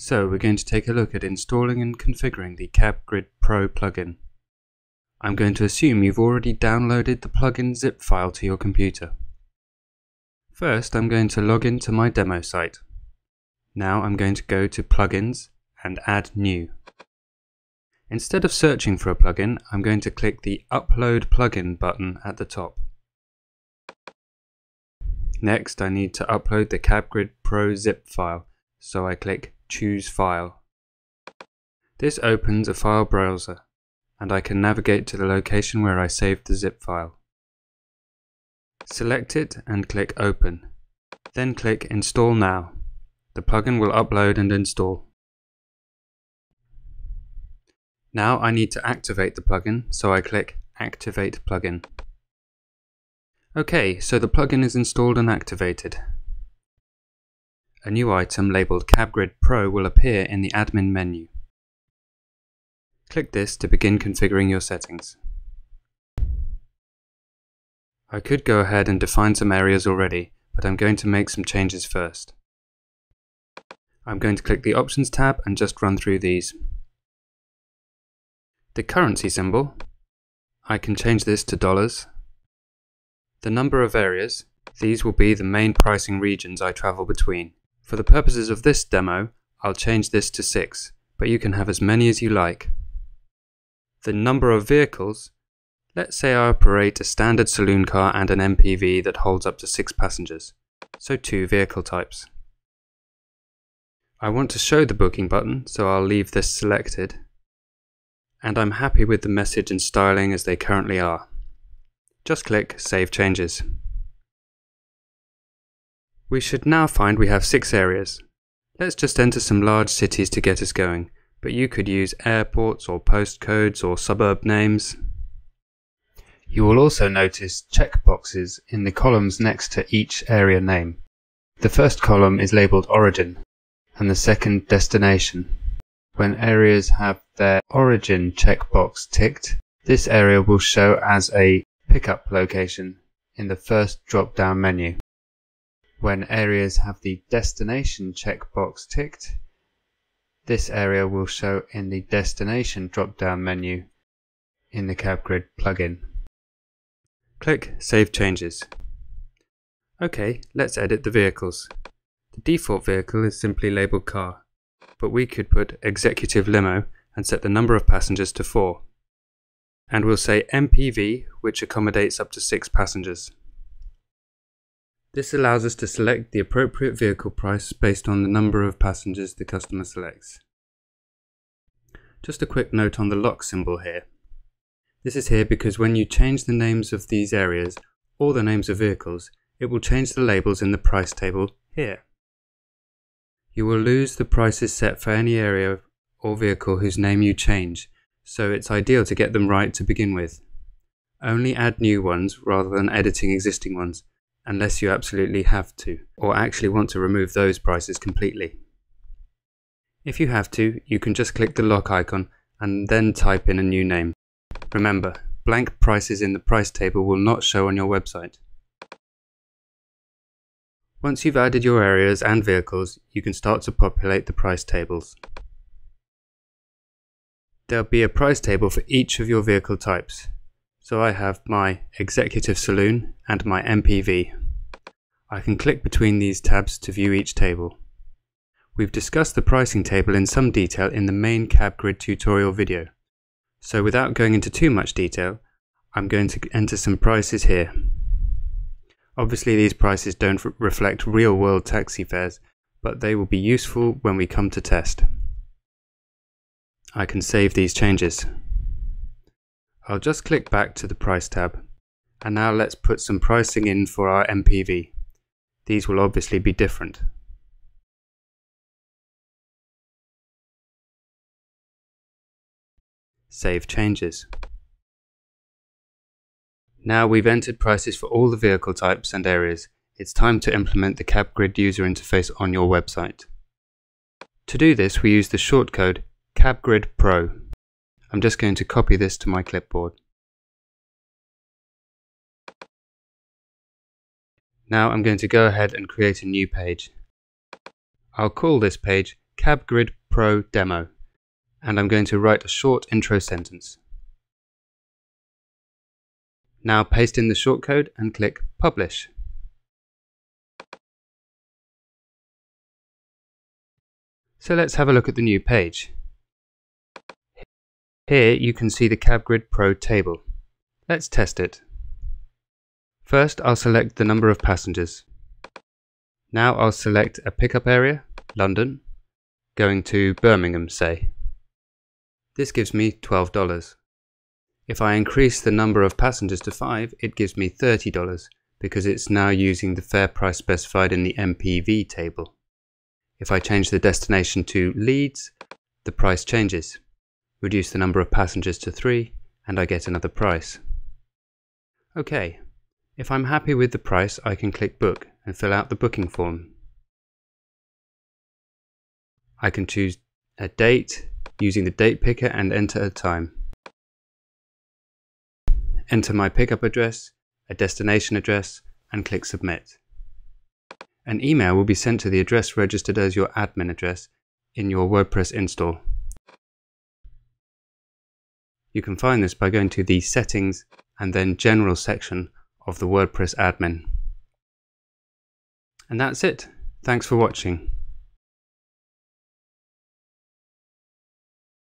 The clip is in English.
So we're going to take a look at installing and configuring the CabGrid Pro plugin. I'm going to assume you've already downloaded the plugin zip file to your computer. First I'm going to log into my demo site. Now I'm going to go to Plugins and Add New. Instead of searching for a plugin, I'm going to click the Upload Plugin button at the top. Next I need to upload the CabGrid Pro zip file, so I click Choose File. This opens a file browser, and I can navigate to the location where I saved the zip file. Select it and click Open. Then click Install Now. The plugin will upload and install. Now I need to activate the plugin, so I click Activate Plugin. Okay, so the plugin is installed and activated. A new item labelled CabGrid Pro will appear in the admin menu. Click this to begin configuring your settings. I could go ahead and define some areas already, but I'm going to make some changes first. I'm going to click the Options tab and just run through these. The currency symbol, I can change this to dollars. The number of areas, these will be the main pricing regions I travel between. For the purposes of this demo, I'll change this to 6, but you can have as many as you like. The number of vehicles, let's say I operate a standard saloon car and an MPV that holds up to 6 passengers, so 2 vehicle types. I want to show the booking button, so I'll leave this selected. And I'm happy with the message and styling as they currently are. Just click Save Changes. We should now find we have six areas. Let's just enter some large cities to get us going, but you could use airports or postcodes or suburb names. You will also notice checkboxes in the columns next to each area name. The first column is labelled Origin and the second Destination. When areas have their Origin checkbox ticked, this area will show as a pickup location in the first drop-down menu. When areas have the destination checkbox ticked, this area will show in the destination drop-down menu in the CabGrid plugin. Click Save Changes. Okay, let's edit the vehicles. The default vehicle is simply labelled car, but we could put executive limo and set the number of passengers to 4. And we'll say MPV, which accommodates up to 6 passengers. This allows us to select the appropriate vehicle price based on the number of passengers the customer selects. Just a quick note on the lock symbol here. This is here because when you change the names of these areas, or the names of vehicles, it will change the labels in the price table here. You will lose the prices set for any area or vehicle whose name you change, so it's ideal to get them right to begin with. Only add new ones rather than editing existing ones, unless you absolutely have to, or actually want to remove those prices completely. If you have to, you can just click the lock icon and then type in a new name. Remember, blank prices in the price table will not show on your website. Once you've added your areas and vehicles, you can start to populate the price tables. There'll be a price table for each of your vehicle types, so I have my Executive Saloon and my MPV. I can click between these tabs to view each table. We've discussed the pricing table in some detail in the main CabGrid tutorial video. So without going into too much detail, I'm going to enter some prices here. Obviously these prices don't reflect real world taxi fares, but they will be useful when we come to test. I can save these changes. I'll just click back to the price tab. And now let's put some pricing in for our MPV. These will obviously be different. Save changes. Now we've entered prices for all the vehicle types and areas, it's time to implement the CabGrid user interface on your website. To do this we use the shortcode CabGrid Pro. I'm just going to copy this to my clipboard. Now I'm going to go ahead and create a new page. I'll call this page CabGrid Pro Demo, and I'm going to write a short intro sentence. Now paste in the shortcode and click Publish. So let's have a look at the new page. Here you can see the CabGrid Pro table. Let's test it. First I'll select the number of passengers. Now I'll select a pickup area, London, going to Birmingham say. This gives me $12. If I increase the number of passengers to 5, it gives me $30 because it's now using the fare price specified in the MPV table. If I change the destination to Leeds, the price changes. Reduce the number of passengers to 3 and I get another price. Okay, if I'm happy with the price I can click Book and fill out the booking form. I can choose a date using the date picker and enter a time. Enter my pickup address, a destination address and click Submit. An email will be sent to the address registered as your admin address in your WordPress install. You can find this by going to the Settings and then General section of the WordPress admin. And that's it. Thanks for watching.